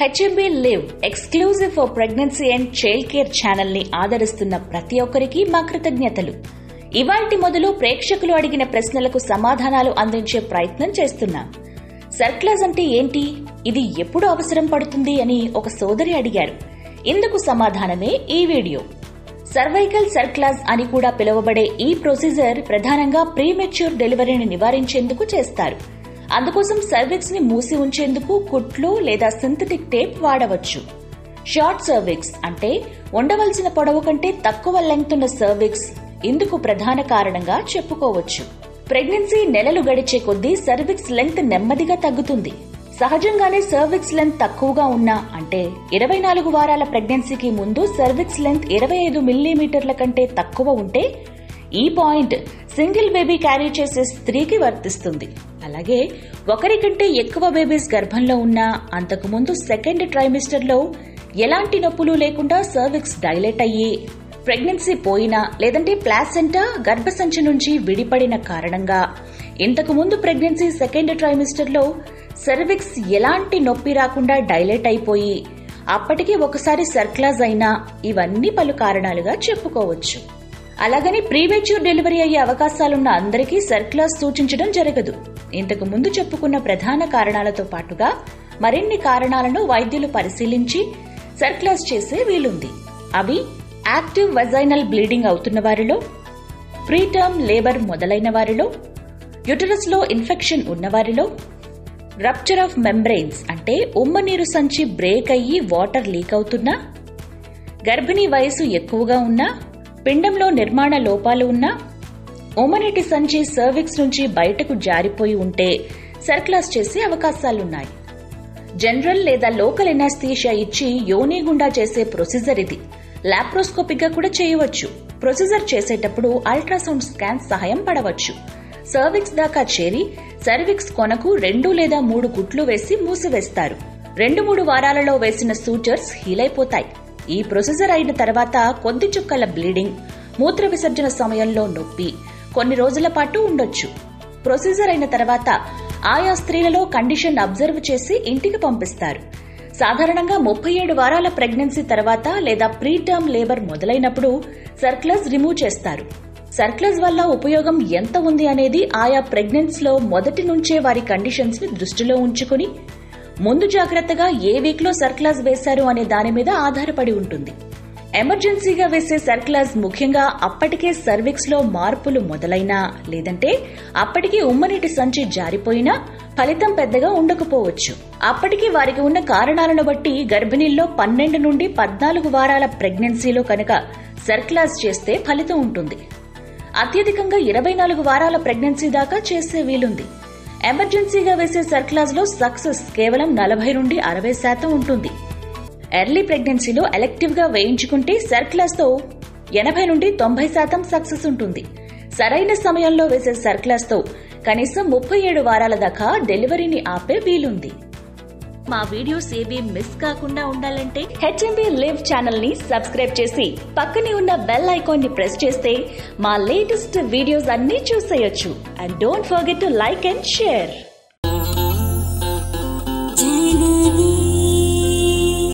HMB live exclusive for pregnancy and child care ఛానల్ని ఆదరిస్తున్న ప్రతి ఒక్కరికి మా కృతజ్ఞతలు. ఇవాల్టి మొదలు ప్రేక్షకులు అడిగిన ప్రశ్నలకు సమాధానాలు అందించే ప్రయత్నం చేస్తున్నాం. సర్క్లాజ్ అంటే ఏంటి? ఇది ఎప్పుడు అవసరం పడుతుంది అని ఒక సోదరి అడిగారు. ఇందుకు సమాధానమే ఈ వీడియో. సర్వైకల్ సర్క్లాజ్ అని కూడా పిలువబడే ఈ ప్రొసీజర్ ప్రధానంగా ప్రీమెచ్యూర్ డెలివరీని నివారించేందుకు చేస్తారు. అందుకోసం సర్విక్స్ని మూసి ఉంచేందుకు కుట్లు లేదా సింథటిక్ టేప్ వాడవచ్చు. షార్ట్ సర్విక్స్ అంటే ఉండవలసిన పొడవు కంటే తక్కువ లెంగ్త్ ఉన్న సర్విక్స్ ఇందుకు ప్రధాన కారణంగా చెప్పుకోవచ్చు. ప్రెగ్నెన్సీ నెలలు గడిచే కొద్దీ సర్విక్స్ లెంగ్త్ నెమ్మదిగా తగ్గుతుంది. సహజంగానే సర్విక్స్ లెంత్ తక్కువగా ఉన్నా అంటే ఇరవై నాలుగు వారాల ప్రెగ్నెన్సీకి ముందు సర్విక్స్ లెంత్ ఇరవై ఐదు మిల్లీమీటర్ల కంటే తక్కువ ఉంటే ఈ పాయింట్ సింగిల్ బేబీ క్యారీ చేసే స్త్రీకి వర్తిస్తుంది. అలాగే ఒకరి కంటే ఎక్కువ బేబీస్ గర్భంలో ఉన్నా అంతకుముందు సెకండ్ ట్రైమిస్టర్లో ఎలాంటి నొప్పులు లేకుండా సర్విక్స్ డైలేట్ అయ్యి ప్రెగ్నెన్సీ పోయినా లేదంటే ప్లాసెంటా గర్భసంచి నుంచి విడిపడిన కారణంగా ఇంతకు ముందు ప్రెగ్నెన్సీ సెకండ్ ట్రైమిస్టర్లో సర్విక్స్ ఎలాంటి నొప్పి రాకుండా డైలేట్ అయిపోయి అప్పటికి ఒకసారి సర్క్లాజ్ అయినా ఇవన్నీ పలు కారణాలుగా చెప్పుకోవచ్చు. అలాగని ప్రీమెచ్యూర్ డెలివరీ అయ్యే అవకాశాలున్న అందరికీ సర్క్లాస్ సూచించడం జరగదు. ఇంతకు ముందు చెప్పుకున్న ప్రధాన కారణాలతో పాటుగా మరిన్ని కారణాలను వైద్యులు పరిశీలించి సర్క్లస్ చేసే వీలుంది. అవి యాక్టివ్ వజైనల్ బ్లీడింగ్ అవుతున్న వారిలో ప్రీటర్మ్ లేబర్ మొదలైన వారిలో యుటరస్లో ఇన్ఫెక్షన్ ఉన్నవారిలో రప్చర్ ఆఫ్ మెంబ్రెయిన్స్ అంటే ఉమ్మనీరు సంచి బ్రేక్ అయ్యి వాటర్ లీక్ అవుతున్నా గర్భిణీ వయసు ఎక్కువగా ఉన్నా పిండంలో నిర్మాణ లోపాలు ఉన్నా ఓమనేటి సంచి సర్విక్స్ నుంచి బయటకు జారిపోయి ఉంటే సర్క్లాస్ చేసే అవకాశాలున్నాయి. జనరల్ లేదా లోకల్ ఎనాస్థీషియా ఇచ్చి యోని గుండా చేసే ప్రొసీజర్ ఇది. లాప్రోస్కోపిక్గా కూడా చేయవచ్చు. ప్రొసీజర్ చేసేటప్పుడు అల్ట్రాసౌండ్ స్కాన్ సహాయం పడవచ్చు. సర్విక్స్ దాకా చేరి సర్విక్స్ కొనకు రెండు లేదా మూడు గుట్లు వేసి మూసివేస్తారు. రెండు మూడు వారాలలో వేసిన సూచర్స్ హీల్ అయిపోతాయి. ఈ ప్రొసీజర్ అయిన తర్వాత కొద్ది చుక్కల బ్లీడింగ్ మూత్ర విసర్జన సమయంలో నొప్పి కొన్ని రోజుల పాటు ఉండొచ్చు. ప్రొసీజర్ అయిన తర్వాత ఆయా స్త్రీలలో కండిషన్ అబ్జర్వ్ చేసి ఇంటికి పంపిస్తారు. సాధారణంగా ముప్పై ఏడు వారాల ప్రెగ్నెన్సీ తర్వాత లేదా ప్రీ టర్మ్ లేబర్ మొదలైనప్పుడు సర్క్లస్ రిమూవ్ చేస్తారు. సర్క్లస్ వల్ల ఉపయోగం ఎంత ఉంది అనేది ఆయా ప్రెగ్నెన్స్లో మొదటి నుంచే వారి కండిషన్స్ని దృష్టిలో ఉంచుకుని ముందు జాగ్రత్తగా ఏ వీక్లో సర్క్లస్ వేశారు అనే దాని మీద ఆధారపడి ఉంటుంది. ఎమర్జెన్సీగా వేసే సర్క్లాస్ ముఖ్యంగా అప్పటికే సర్విక్స్లో మార్పులు మొదలైనా లేదంటే అప్పటికి ఉమ్మనీటి సంచి జారిపోయినా ఫలితం పెద్దగా ఉండకపోవచ్చు. అప్పటికి వారికి ఉన్న కారణాలను బట్టి గర్భిణీల్లో పన్నెండు నుండి పద్నాలుగు వారాల ప్రెగ్నెన్సీలో కనుక సర్క్లాస్ చేస్తే ఫలితం ఉంటుంది. అత్యధికంగా ఇరవై నాలుగు వారాల ప్రెగ్నెన్సీ దాకా చేసే వీలుంది. ఎమర్జెన్సీగా వేసే సర్క్లాస్లో సక్సెస్ కేవలం నలభై నుండి అరవై శాతం ఉంటుంది. ఎర్లీ ప్రెగ్నెన్సీలో ఎలెక్టివ్గా వేయించుకుంటే సర్క్లాస్తో ఎనభై నుండి తొంభై శాతం సక్సెస్ ఉంటుంది. సరైన సమయంలో వేసే సర్క్లాస్తో కనీసం ముప్పై ఏడు వారాల దాకా డెలివరీని ఆపే వీలుంది. మా వీడియోస్ ఏవి మిస్ కాకుండా ఉండాలంటే హెచ్ఎంబి లివ్ ఛానల్ని సబ్స్క్రైబ్ చేసి పక్కనే ఉన్న బెల్ ఐకాన్ని ప్రెస్ చేస్తే మా లేటెస్ట్ వీడియోస్ అన్ని చూసేయొచ్చు. And don't forget to like and share